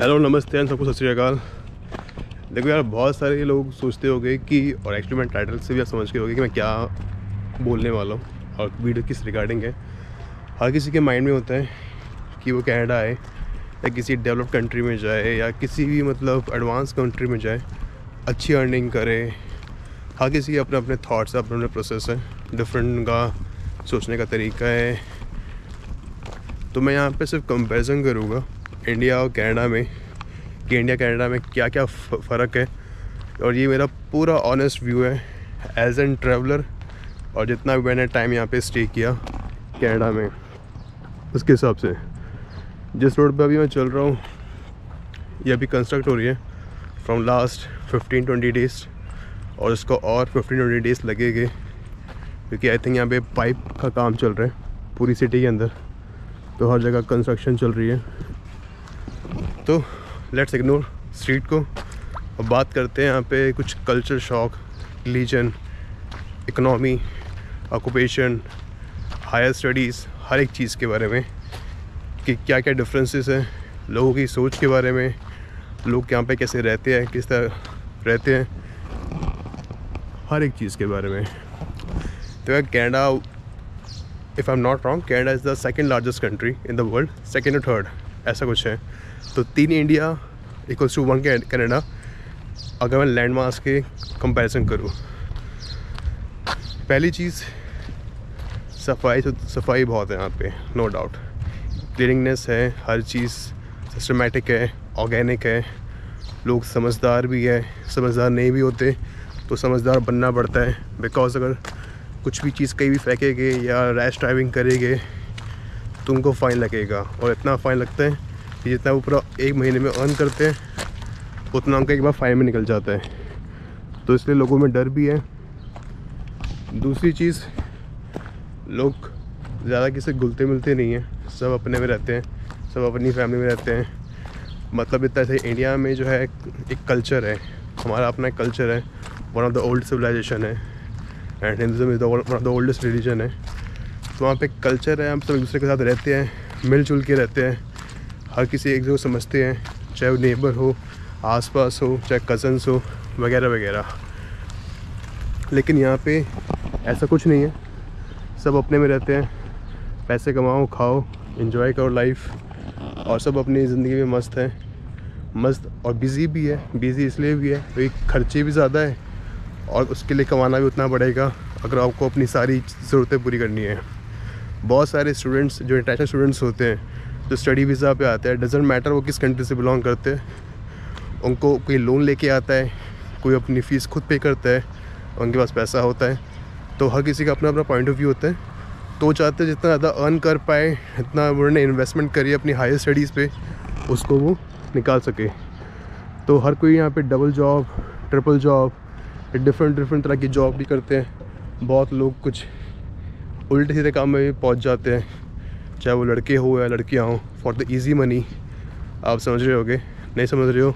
Hello नमस्ते and सबको, सत श्रीकाल देखो यार, बहुत सारे लोग सोचते होंगे कि, और एक्चुअली मैं टाइटल से भी आप समझ के होगे कि मैं क्या बोलने वाला हूँ और वीडियो किस रिगार्डिंग है। हर किसी के माइंड में होता है कि वो कनाडा आए, या किसी डेवलप कंट्री में जाए, या किसी भी मतलब एडवांस कंट्री में जाए, अच्छी अर्निंग करे। हर किसी के अपने अपने थाट्स अपने अपने प्रोसेस है डिफरेंट का सोचने का तरीका है। तो मैं यहाँ पे सिर्फ़ कंपैरिजन करूँगा। इंडिया और कनाडा में, कि इंडिया कनाडा में क्या क्या फ़र्क है। और ये मेरा पूरा ऑनेस्ट व्यू है एज एन ट्रैवलर और जितना भी मैंने टाइम यहाँ पे स्टे किया कनाडा में। उसके हिसाब से, जिस रोड पे अभी मैं चल रहा हूँ, ये अभी कंस्ट्रक्ट हो रही है from last fifteen twenty days और इसको और फिफ्टीन ट्वेंटी डेज़ लगेंगे, क्योंकि आई थिंक यहाँ पे पाइप का काम चल रहा है, पूरी सिटी के अंदर। तो हर जगह कंस्ट्रक्शन चल रही है। तो लेट्स इग्नोर स्ट्रीट को। और बात करते हैं यहाँ पे कुछ culture shock religion economy occupation higher studies हर एक चीज़ के बारे में, कि क्या क्या डिफरेंसेस हैं, लोगों की सोच के बारे में, लोग यहाँ पे कैसे रहते हैं, किस तरह रहते हैं, हर एक चीज़ के बारे में। तो यार Canada if I am not wrong Canada is the second largest country in the world second और थर्ड ऐसा कुछ है। तो तीन India equals to one Canada अगर मैं लैंड मार्क्स के कंपैरिजन करूँ, पहली चीज़, सफ़ाई तो सफ़ाई बहुत है यहाँ पे नो डाउट क्लीनिंगनेस है, हर चीज़ सिस्टमेटिक है ऑर्गेनिक है। लोग समझदार भी है, समझदार नहीं भी होते तो समझदार बनना पड़ता है। बिकॉज़ अगर कुछ भी चीज़ कहीं भी फेंकेंगे या रैश ड्राइविंग करेंगे तो उनको फ़ाइन लगेगा। और इतना फ़ाइन लगता है कि जितना वो पूरा एक महीने में अर्न करते हैं, उतना उनका एक बार फाइन में निकल जाता है। तो इसलिए लोगों में डर भी है। दूसरी चीज़, लोग ज़्यादा किसी घुलते मिलते नहीं हैं। सब अपने में रहते हैं, सब अपनी फैमिली में रहते हैं। मतलब इतना से इंडिया में जो है एक कल्चर है। हमारा अपना एक कल्चर है। One of the old civilization है। And Hinduism is one of the oldest religion है। तो वहाँ पे कल्चर है, हम सब एक दूसरे के साथ रहते हैं, मिलजुल के रहते हैं। हर किसी एक को समझते हैं, चाहे वो नेबर हो, आसपास हो, चाहे कज़न्स हो, वगैरह वगैरह। लेकिन यहाँ पे ऐसा कुछ नहीं है। सब अपने में रहते हैं। पैसे कमाओ, खाओ इन्जॉय करो लाइफ और सब अपनी ज़िंदगी में मस्त हैं। मस्त और बिज़ी भी है। बिज़ी इसलिए भी है क्योंकि खर्चे भी ज़्यादा है और उसके लिए कमाना भी उतना पड़ेगा अगर आपको अपनी सारी ज़रूरतें पूरी करनी है। बहुत सारे स्टूडेंट्स जो इंटरनेशनल स्टूडेंट्स होते हैं जो स्टडी वीज़ा पे आते हैं। डजेंट मैटर वो किस कंट्री से बिलोंग करते हैं। उनको कोई लोन लेके आता है, कोई अपनी फ़ीस खुद पे करता है, उनके पास पैसा होता है। तो हर किसी का अपना अपना पॉइंट ऑफ़ व्यू होता है। तो वो चाहते हैं जितना ज़्यादा अर्न कर पाए, इतना उन्होंने इन्वेस्टमेंट करी अपनी हायर स्टडीज़ पे, उसको वो निकाल सके। तो हर कोई यहाँ पे double job triple job different different तरह की जॉब भी करते हैं। बहुत लोग कुछ उल्टे सीधे काम में भी पहुँच जाते हैं। चाहे वो लड़के हो या लड़कियाँ हों फॉर द ईजी मनी आप समझ रहे होगे। नहीं समझ रहे हो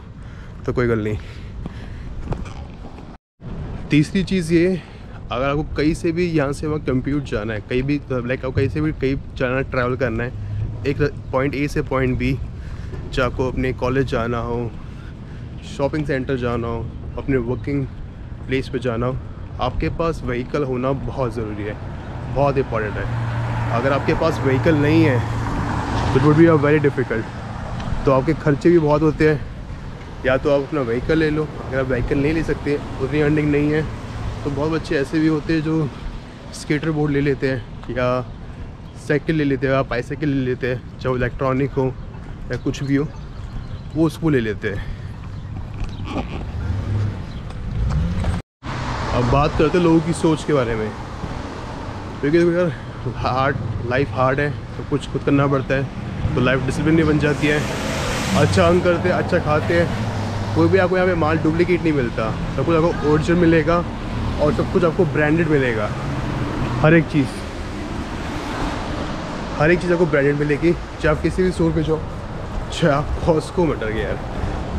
तो कोई गल नहीं। तीसरी चीज़ ये, अगर आपको कहीं से भी यहाँ से वहाँ कंप्यूट जाना है, कहीं भी लाइक आपको कहीं से भी कहीं जाना ट्रैवल करना है, एक पॉइंट ए से पॉइंट बी चाहे आपको अपने कॉलेज जाना हो शॉपिंग सेंटर जाना हो, अपने वर्किंग प्लेस पे जाना हो, आपके पास व्हीकल होना बहुत ज़रूरी है, बहुत इंपॉर्टेंट है। अगर आपके पास व्हीकल नहीं है तो it would be a very difficult तो आपके खर्चे भी बहुत होते हैं। या तो आप अपना व्हीकल ले लो। अगर आप व्हीकल नहीं ले सकते, उतनी अर्निंग नहीं है तो बहुत बच्चे ऐसे भी होते हैं जो स्केटर बोर्ड ले लेते हैं, या साइकिल ले लेते हैं, या बाईसाइकिल ले लेते हैं, चाहे इलेक्ट्रॉनिक हो, या कुछ भी हो, वो उसको ले लेते हैं। अब बात करते हैं लोगों की सोच के बारे में। क्योंकि यार हार्ड लाइफ हार्ड है तो कुछ खुद करना पड़ता है तो लाइफ डिसिप्लिन नहीं बन जाती है। अच्छा अंग करते हैं अच्छा खाते हैं, कोई भी आपको यहाँ पे माल डुप्लीकेट नहीं मिलता, सब कुछ आपको ओरिजिनल मिलेगा और सब कुछ आपको ब्रांडेड मिलेगा। हर एक चीज़, हर एक चीज़ आपको ब्रांडेड मिलेगी। चाहे आप किसी भी स्टोर पे जाओ, चाहे आप कॉस्को मटर गया यार,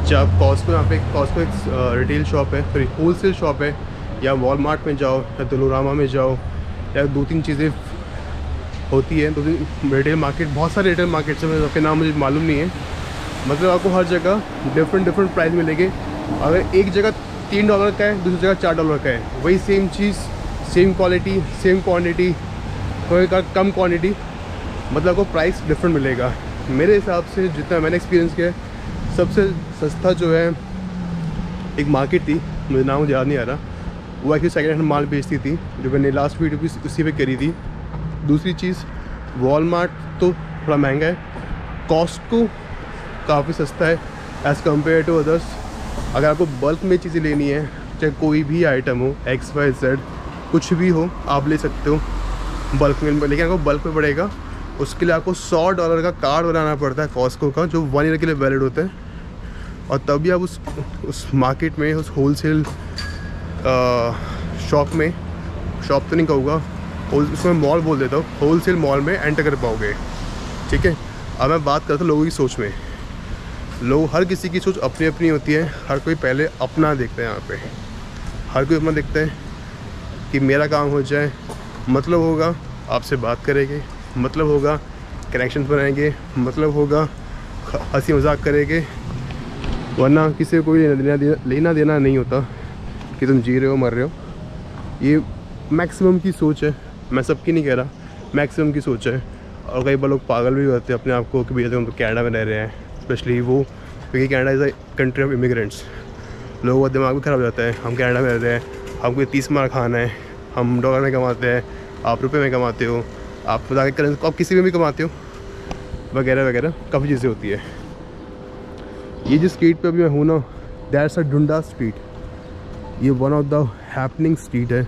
चाहे आप कॉस्को यहाँ पे कॉस्को एक रिटेल शॉप है सॉरी होल सेल शॉप है, या वॉलमार्ट में जाओ, या दुलोरामा में जाओ, या दो तीन चीज़ें होती है। तो रिटेल मार्केट बहुत सारे रिटेल मार्केट्स हैं आपके नाम मुझे मालूम नहीं है। मतलब आपको हर जगह डिफरेंट डिफरेंट प्राइस मिलेंगे। अगर एक जगह तीन डॉलर का है, दूसरी जगह चार डॉलर का है। वही सेम चीज़ सेम क्वालिटी सेम क्वान्टिटी कोई का कम क्वान्टिटी मतलब आपको प्राइस डिफरेंट मिलेगा। मेरे हिसाब से जितना मैंने एक्सपीरियंस किया है, सबसे सस्ता जो है, एक मार्केट थी। मुझे नाम याद नहीं आ रहा। वो एक्चुअली सेकेंड हैंड माल बेचती थी, जो मैंने लास्ट वीडियो भी उसी पे करी थी। दूसरी चीज़ वॉलमार्ट तो थोड़ा महँगा है। कॉस्ट को काफ़ी सस्ता है एज़ कंपेयर टू अदर्स अगर आपको बल्क में चीज़ें लेनी है, चाहे कोई भी आइटम हो एक्स वाई जेड कुछ भी हो, आप ले सकते हो बल्क में। लेकिन आपको बल्क में पड़ेगा, उसके लिए आपको सौ डॉलर का कार्ड बनाना पड़ता है कॉस्को का, जो वन ईयर के लिए वैलिड होता है। और तभी आप उस उस मार्केट में, उस होल सेल शॉप में शॉप तो नहीं कहूँगा उसमें मॉल बोल देता हूँ। होल सेल मॉल में एंटर कर पाओगे। ठीक है? अब मैं बात करता हूँ लोगों की सोच में। लोग हर किसी की सोच अपनी अपनी होती है। हर कोई पहले अपना देखता है यहाँ पे। हर कोई अपना देखता है कि मेरा काम हो जाए। मतलब होगा आपसे बात करेंगे। मतलब होगा कनेक्शन बनाएँगे। मतलब होगा हँसी मज़ाक करेंगे। वरना किसी को कोई लेना देना लेना देना नहीं होता कि तुम जी रहे हो, मर रहे हो। ये मैक्सिमम की सोच है। मैं सबकी नहीं कह रहा मैक्सिमम की सोच है। और कई बार लोग पागल भी होते हैं अपने आप को कि भैया हम तो कैनेडा में रह रहे हैं स्पेशली वो, क्योंकि Canada is a country of immigrants लोगों का दिमाग भी ख़राब हो जाता है, हम कैनेडा में रह रहे हैं, हमको तीस मार खाना है, हम डॉलर में कमाते हैं, आप रुपये में कमाते हो, आप जाके करें आप किसी में भी कमाते हो, वगैरह वगैरह, काफ़ी चीज़ें होती है। ये जिस स्ट्रीट पे अभी मैं हूँ ना दैट्स अ डुंडा स्ट्रीट ये one of the happening street है।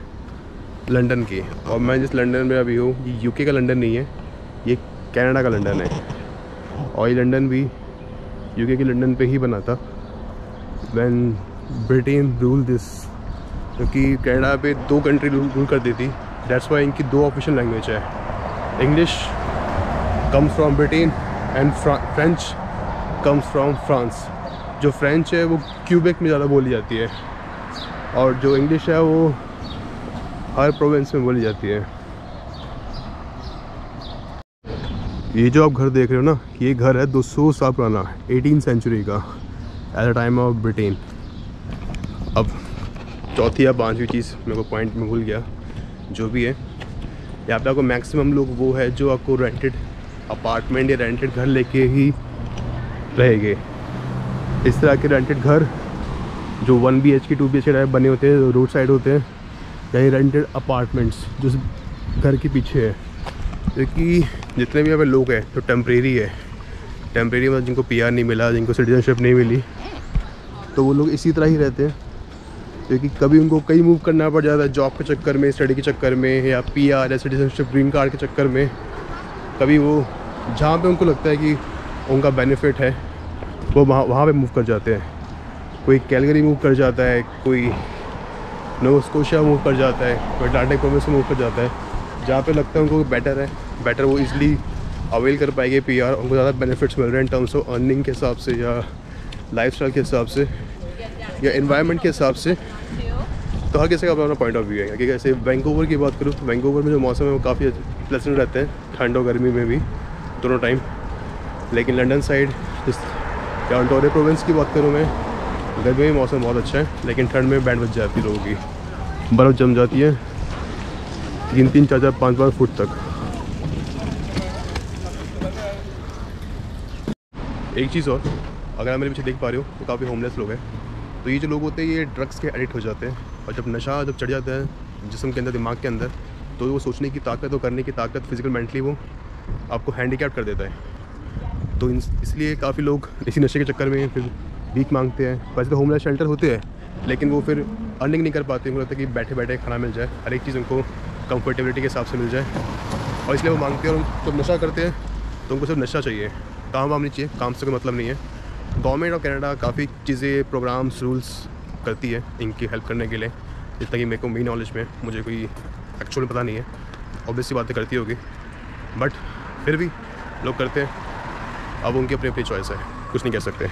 लंदन की। और मैं जिस लंदन में अभी हूँ, ये यूके का लंदन नहीं है, ये कनाडा का लंदन है। और ये लंदन भी यूके के लंदन पे ही बना था। वैन ब्रिटेन रूल दिस क्योंकि कनाडा पे दो कंट्री रूल कर दी थी। डेट्स वाई इनकी दो ऑफिशियल लैंग्वेज है। English comes from Britain and French comes from France जो फ्रेंच है, वो क्यूबेक में ज़्यादा बोली जाती है। और जो इंग्लिश है, वो हर प्रोविंस में बोली जाती है। ये जो आप घर देख रहे हो ना, ये घर है 200 साल पुराना 18 सेंचुरी का at the time of Britain अब चौथी या पांचवी चीज़ मेरे को पॉइंट में भूल गया, जो भी है। यहाँ पे आपको मैक्सिमम लोग वो है जो आपको रेंटेड अपार्टमेंट या रेंटेड घर लेके ही रहेंगे। इस तरह के रेंटेड घर, जो one B H K two B H K बने होते हैं रोड साइड होते हैं या ये रेंटेड अपार्टमेंट्स जो घर के पीछे है। क्योंकि जितने भी यहाँ पे लोग हैं तो टेम्प्रेरी है टेम्प्रेरी मतलब जिनको पीआर नहीं मिला, जिनको सिटीजनशिप नहीं मिली तो वो लोग इसी तरह ही रहते हैं। क्योंकि कभी उनको कहीं मूव करना पड़ जाता है जॉब के चक्कर में स्टडी के चक्कर में, या पी आर या सिटीजनशिप ग्रीन कार्ड के चक्कर में कभी वो, जहाँ पे उनको लगता है कि उनका बेनिफिट है, वो वहाँ वहाँ पर मूव कर जाते हैं। कोई कैलगरी मूव कर जाता है, कोई नोस्कोशिया मूव कर जाता है, कोई डाटे प्रोविंस मूव कर जाता है। जहाँ पे लगता है उनको बेटर है बेटर वो इजली अवेल कर पाएँगे पी आर उनको ज़्यादा बेनिफिट्स मिल रहे हैं इन टर्म्स ऑफ़ अर्निंग के हिसाब से या लाइफ के हिसाब से या इन्वायरमेंट के हिसाब से। तो हर किसी का अपना पॉइंट ऑफ़ व्यू है। क्योंकि जैसे वैंकूवर की बात करूँ तो वैंकूवर में जो मौसम है वो काफ़ी प्लेसेंट रहते हैं, ठंड और गर्मी में भी, दोनों टाइम लेकिन लंडन साइड या ऑन्टोरियो प्रोविंस की बात करूँ मैं गर्मी में मौसम बहुत अच्छा है, लेकिन ठंड में बैंड बच जाती है लोगों की। बर्फ़ जम जाती है, तीन तीन चार चार पाँच पाँच फुट तक। एक चीज़ और, अगर आप मेरे पीछे देख पा रहे हो तो काफ़ी होमलेस लोग हैं। तो ये जो लोग होते हैं, ये ड्रग्स के एडिक्ट हो जाते हैं। और जब नशा जब चढ़ जाता है, जिसम के अंदर, दिमाग के अंदर तो वो सोचने की ताकत और करने की ताकत फ़िज़िकल मेंटली वो आपको हैंडीकैप कर देता है। तो इसलिए काफ़ी लोग इसी नशे के चक्कर में फिर भीख मांगते हैं। वैसे तो होमलेस शेल्टर होते हैं, लेकिन वो फिर अर्निंग नहीं कर पाते। उनको लगता है कि बैठे बैठे खाना मिल जाए, हर एक चीज़ उनको कंफर्टेबिलिटी के हिसाब से मिल जाए। और इसलिए वो मांगते हैं और जब नशा करते हैं तो उनको सिर्फ़ नशा चाहिए। काम वाम नहीं चाहिए, काम से कोई मतलब नहीं है। गवर्नमेंट ऑफ़ कैनेडा काफ़ी चीज़ें प्रोग्राम्स रूल्स करती है इनकी हेल्प करने के लिए। जितना कि मेरे को मेरी नॉलेज में, मुझे कोई एक्चुअल पता नहीं है। ऑब्वियसली बातें करती होगी। बट फिर भी लोग करते हैं। अब उनकी अपनी अपनी चॉइस है। कुछ नहीं कह सकते।